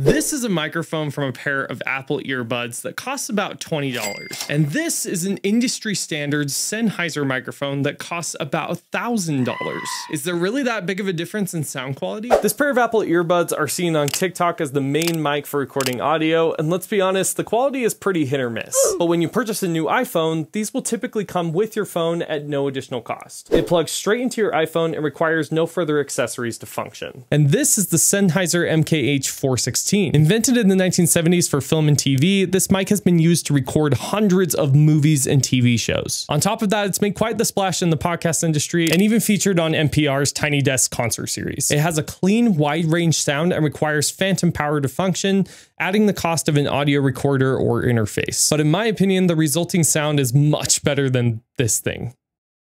This is a microphone from a pair of Apple earbuds that costs about $20. And this is an industry standard Sennheiser microphone that costs about $1,000. Is there really that big of a difference in sound quality? This pair of Apple earbuds are seen on TikTok as the main mic for recording audio, and let's be honest, the quality is pretty hit or miss. But when you purchase a new iPhone, these will typically come with your phone at no additional cost. It plugs straight into your iPhone and requires no further accessories to function. And this is the Sennheiser MKH416 Invented in the 1970s for film and TV, this mic has been used to record hundreds of movies and TV shows. On top of that, it's made quite the splash in the podcast industry and even featured on NPR's Tiny Desk concert series. It has a clean, wide range sound and requires phantom power to function, adding the cost of an audio recorder or interface. But in my opinion, the resulting sound is much better than this thing.